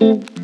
Mm-hmm.